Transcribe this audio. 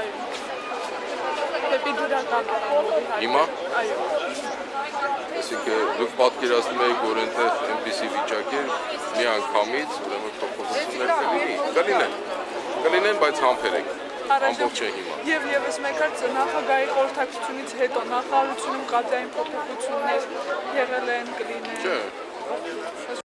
այո։ Դեպի դրական Հիմա? Այո։ Այսինքն դուք պատկերացնում եք, որ այնտեղ այնպիսի վիճակ է, մի անգամից ուրեմն փոփոխություններ կլինի, կլինեն, կլինեն, բայց համբերեք, ամբողջ է հիմա։ Եվ եւս մեկ հարց նախագահի խորհրդակցությունից հետո նախարարությունում կադրային փոփոխություններ եղել են կլինեն։ Չէ,